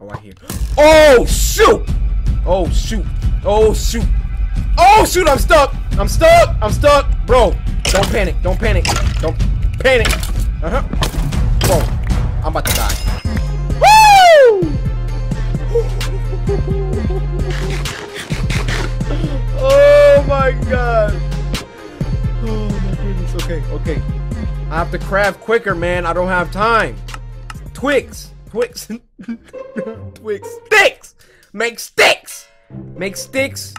Oh, I hear. Oh, shoot! Oh, shoot. Oh, shoot. Oh, shoot, I'm stuck. I'm stuck. I'm stuck. Bro, don't panic. Don't panic. Don't panic. Uh-huh. Bro, I'm about to die. Woo! oh, my God. Oh, my goodness. Okay, okay. I have to craft quicker, man. I don't have time. Twigs. Twigs. Twix. Sticks! Make sticks! Make sticks